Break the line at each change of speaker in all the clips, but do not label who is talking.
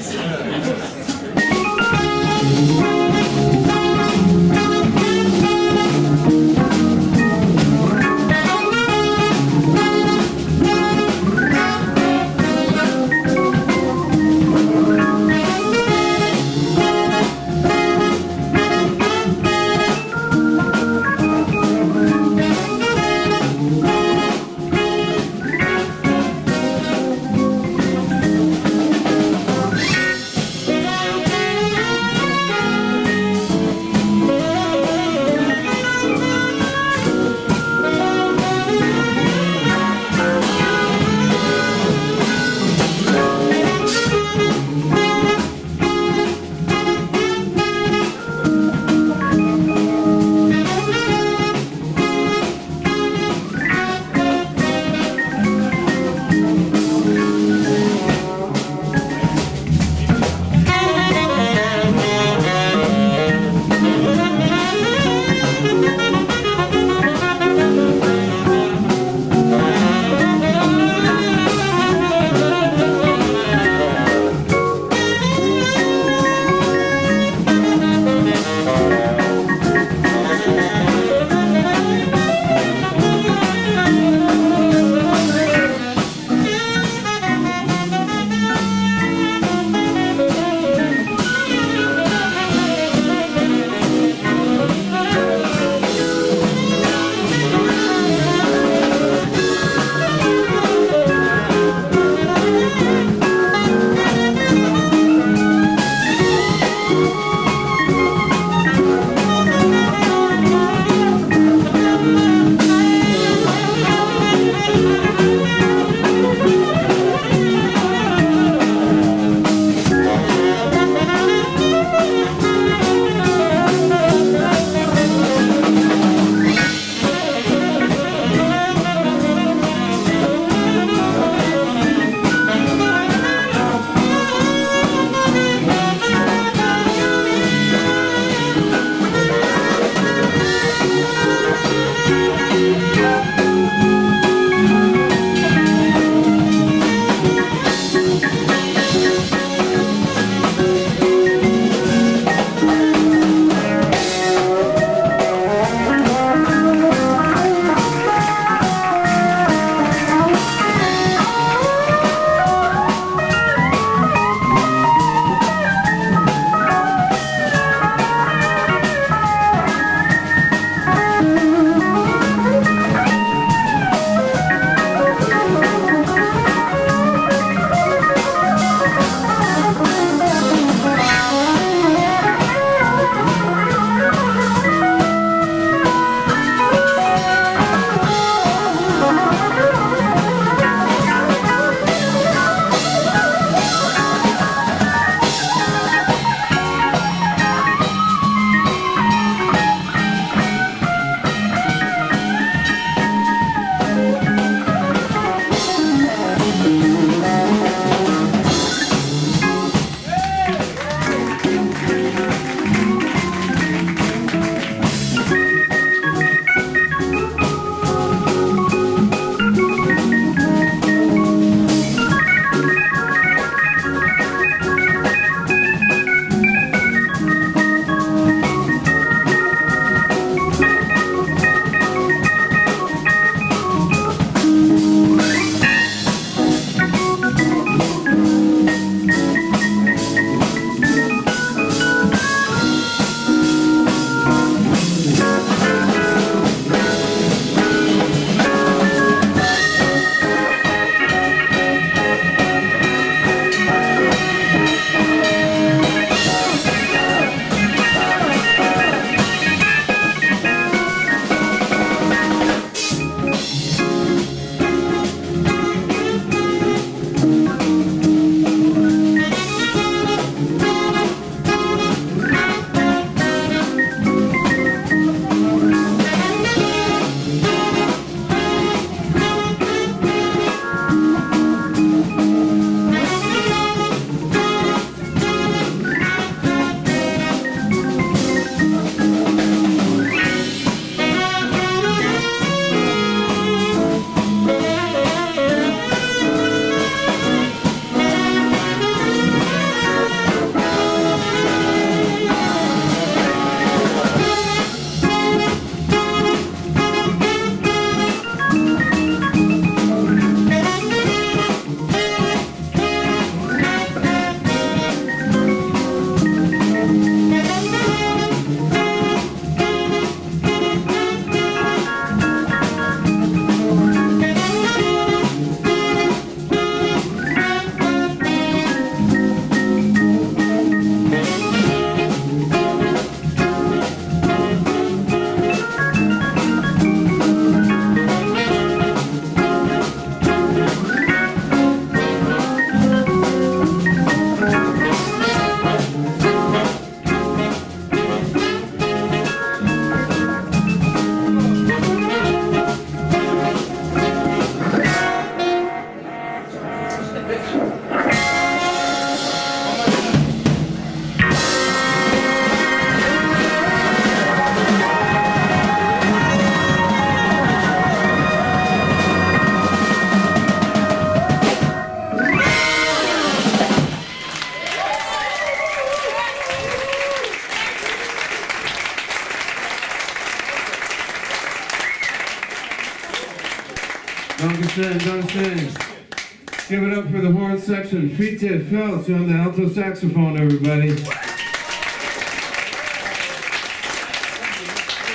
ですよ。Give it up for the horn section. Fiete Felsch on the alto saxophone, everybody.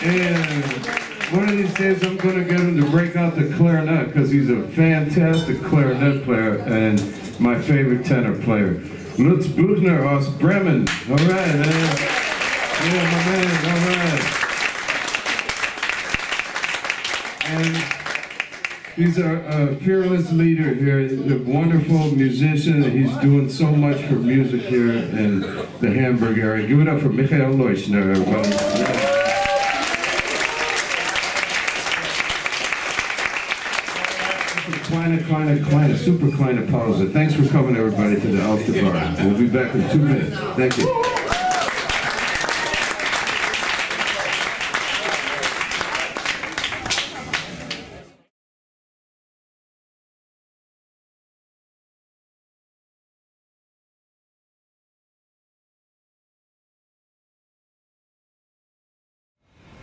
And one of these days I'm going to get him to break out the clarinet because he's a fantastic clarinet player and my favorite tenor player. Lutz Büchner aus Bremen. All right, man. Yeah, my man. All right. And he's a, a, fearless leader here, a wonderful musician. He's doing so much for music here in the Hamburg area. Give it up for Michael Leuschner, everybody. Kleine, kleine, kleine, super kleine Pause. Thanks for coming, everybody, to the Auster Bar. We'll be back in two minutes. Thank you.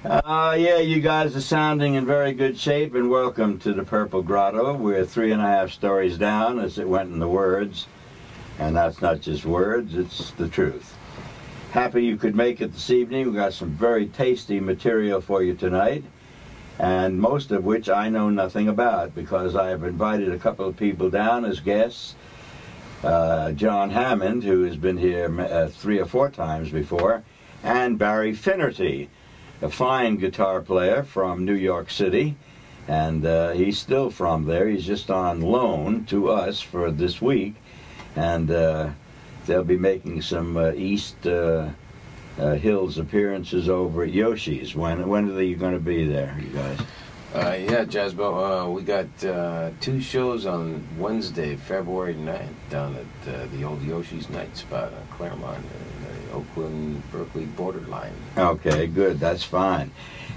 Uh, yeah, you guys are sounding in very good shape, and welcome to the Purple Grotto. We're three and a half stories down, as it went in the words, and that's not just words, it's the truth. Happy you could make it this evening. We've got some very tasty material for you tonight, and most of which I know nothing about because I have invited a couple of people down as guests. Uh, Jon Hammond, who has been here uh, three or four times before, and Barry Finnerty a fine guitar player from New York City, and uh, he's still from there. He's just on loan to us for this week, and uh, they'll be making some uh, East uh, uh, Hills appearances over at Yoshi's. When when are you going to be there, you guys?
Uh, yeah, Jazzbo, we got two shows on Wednesday, February 9th, down at the old Yoshi's Night Spot on Claremont. Oakland Berkeley borderline.
Okay, good. That's fine.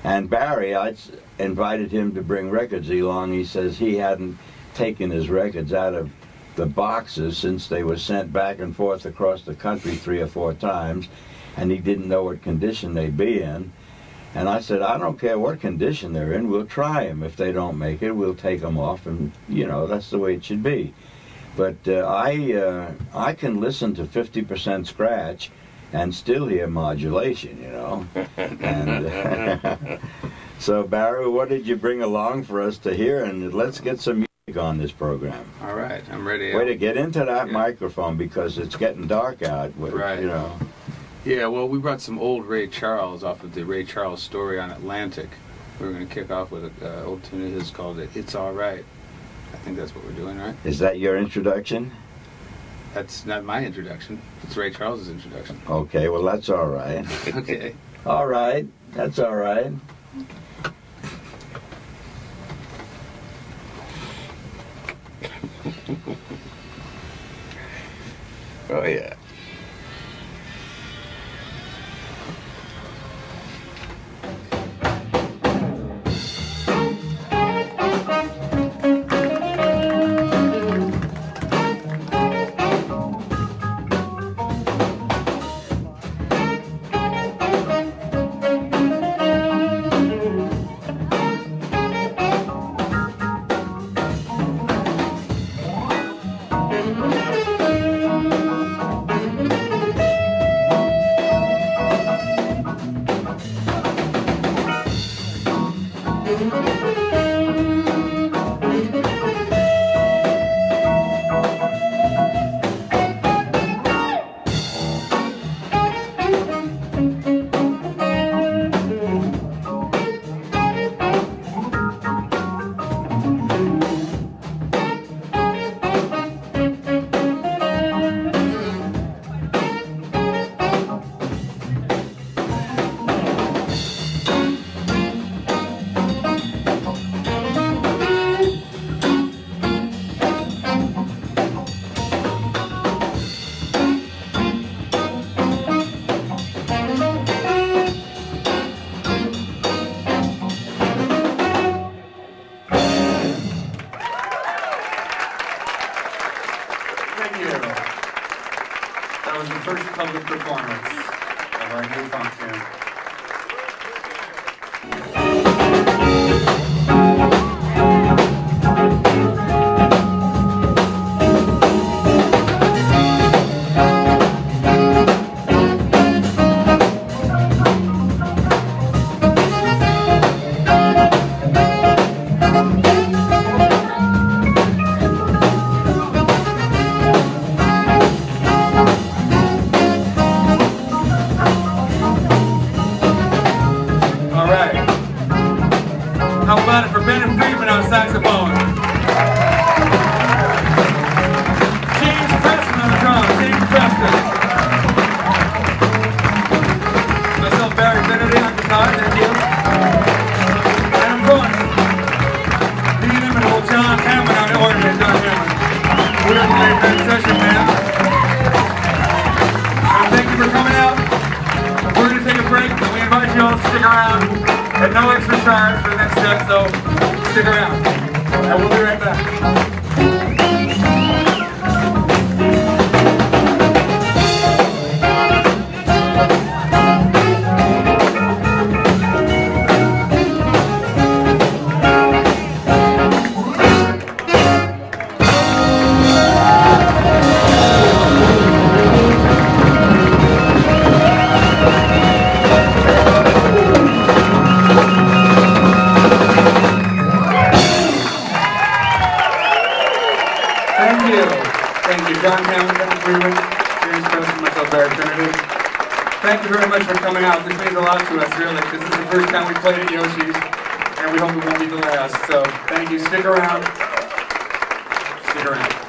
And Barry, I invited him to bring records along. He says he hadn't taken his records out of the boxes since they were sent back and forth across the country three or four times, and he didn't know what condition they'd be in. And I said, I don't care what condition they're in, we'll try them. If they don't make it, we'll take them off, and you know that's the way it should be. But uh, I uh, I can listen to 50% scratch and still hear modulation, you know. and so, Barry, what did you bring along for us to hear? And let's get some music on this program.
All right, I'm ready.
Way to get into that yeah. microphone because it's getting dark out. With,
right.
You know.
Yeah, well, we brought some old Ray Charles off of the Ray Charles story on Atlantic. We're going to kick off with an uh, old tune of his called "It's All Right." I think that's what we're doing, right?
Is that your introduction?
That's not my introduction. It's Ray Charles's introduction.
Okay, well that's all right.
okay.
All right, that's all right. oh yeah.
break, but we invite you all to stick around and no extra charge for the next step, so stick around. And we'll be right back. will be the last. So thank you. Stick around. Stick around.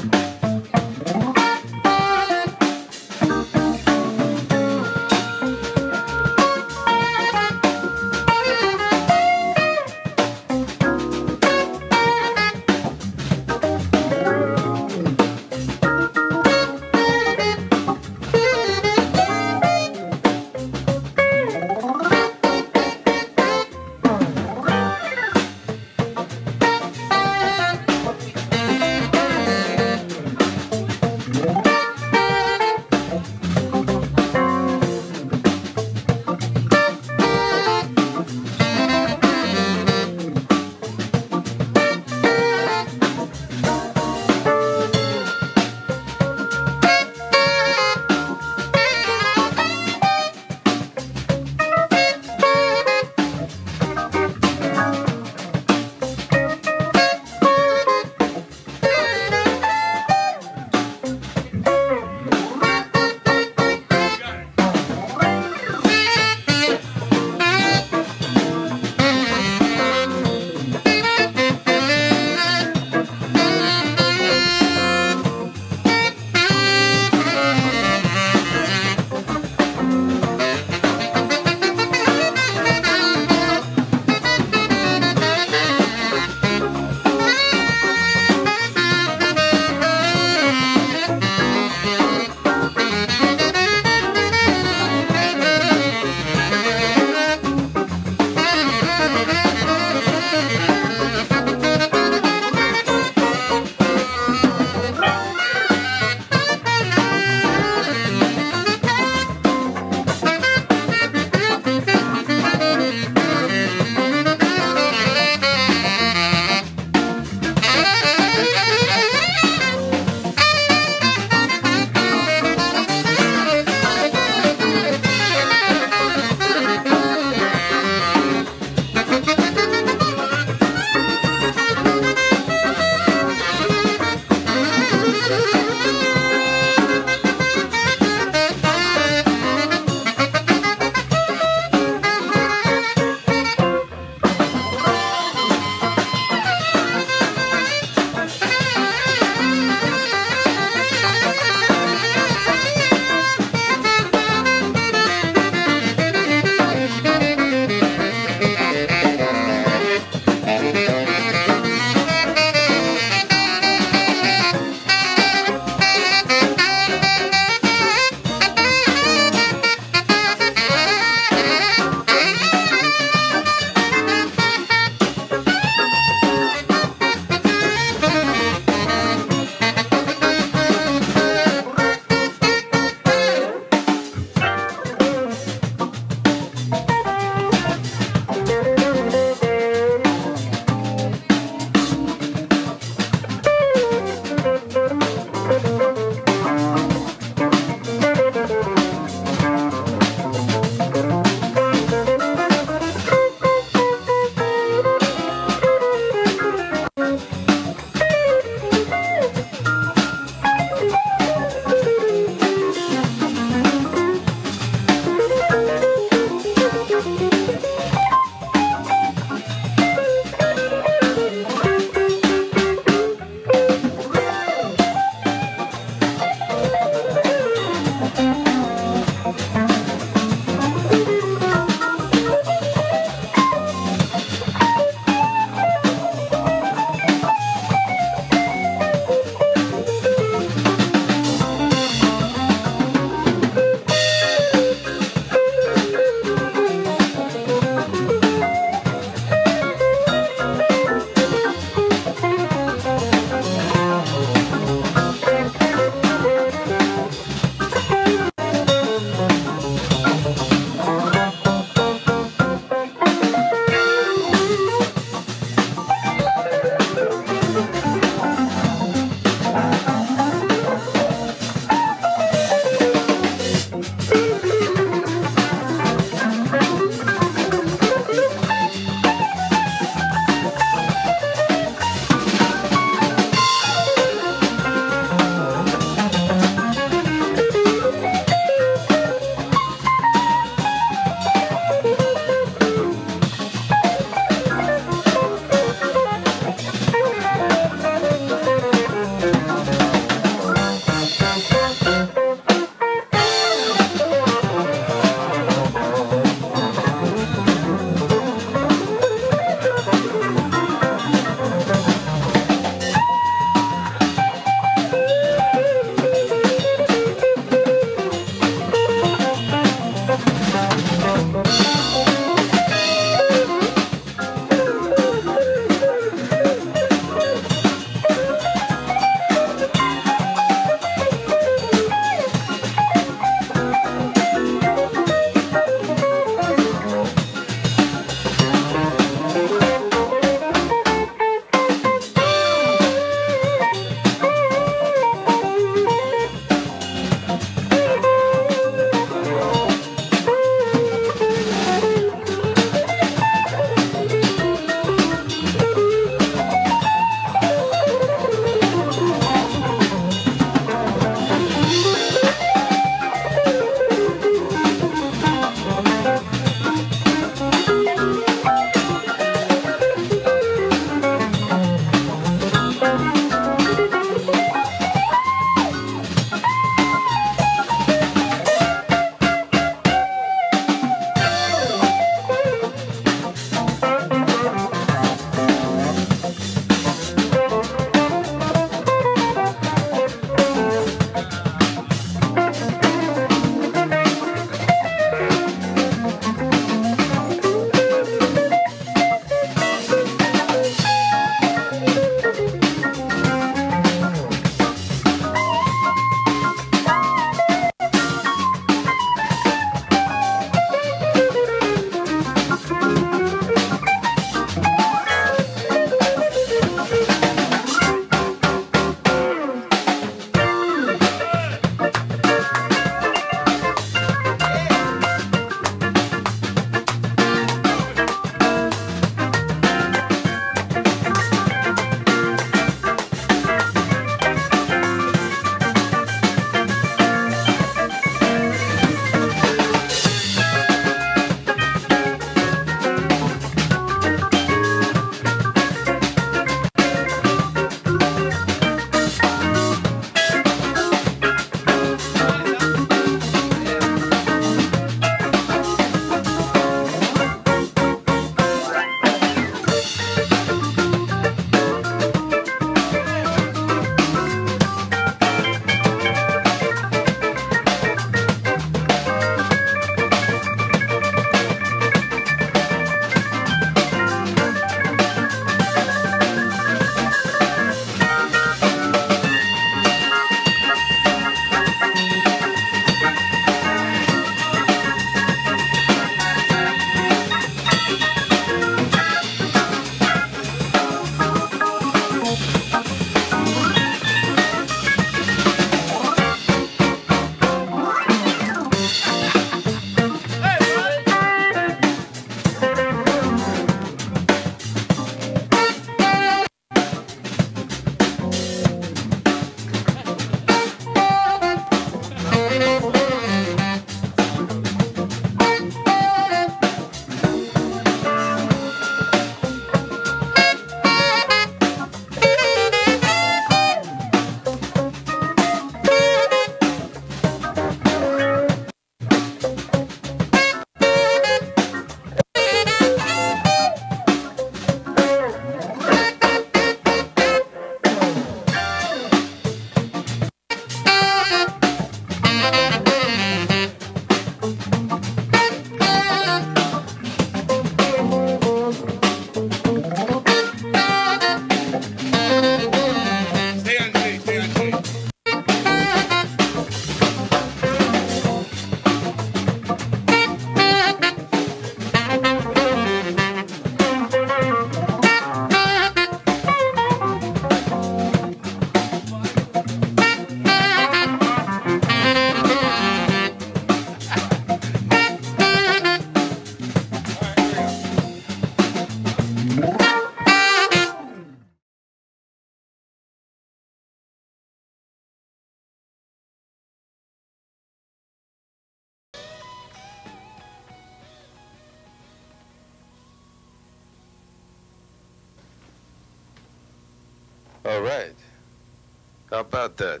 That?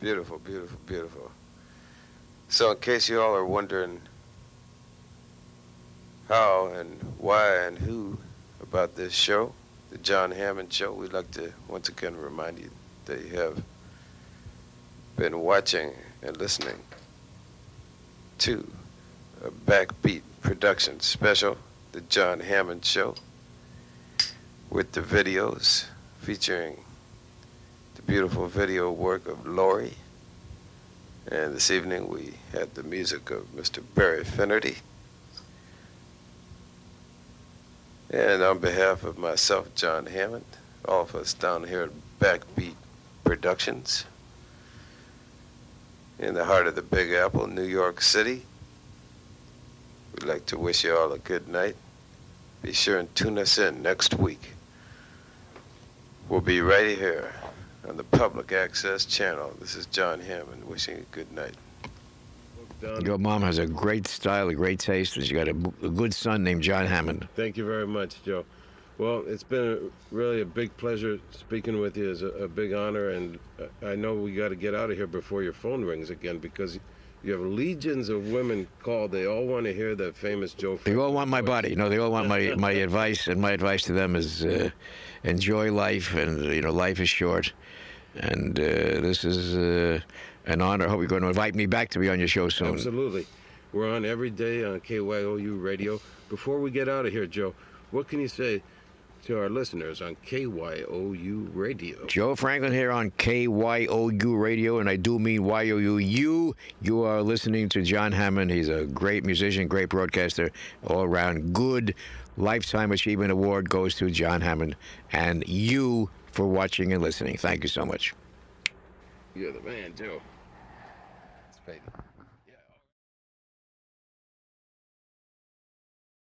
Beautiful, beautiful, beautiful. So, in case you all are wondering how and why and who about this show, the Jon Hammond Show, we'd like to once again remind you that you have been watching and listening to a Backbeat production special, the Jon Hammond Show, with the videos featuring beautiful video work of Laurie. And this evening we had the music of Mr. Barry Finnerty. And on behalf of myself, Jon Hammond, all of us down here at Backbeat Productions, in the heart of the Big Apple, New York City, we'd like to wish you all a good night. Be sure and tune us in next week. We'll be right here on the public access channel. This is Jon Hammond wishing you a good night.
Done.
Your mom has a great style, a great taste, and she got a, a good son named Jon Hammond.
Thank you very much, Joe. Well, it's been a, really a big pleasure speaking with you. It's a, a big honor, and uh, I know we got to get out of here before your phone rings again because you have legions of women called. They all want to hear that famous Joe.
They all want my
voice.
body. No, they all want my, my advice, and my advice to them is uh, enjoy life, and you know life is short, and uh, this is uh, an honor. I hope you're going to invite me back to be on your show soon.
Absolutely. We're on every day on KYOU radio. Before we get out of here, Joe, what can you say to our listeners on KYOU radio?
Joe Franklin here on KYOU Radio, and I do mean YOU. You are listening to Jon Hammond. He's a great musician, great broadcaster, all around good. Lifetime Achievement Award goes to Jon Hammond and you for watching and listening. Thank you so much.
You're the man, Joe.
It's fading.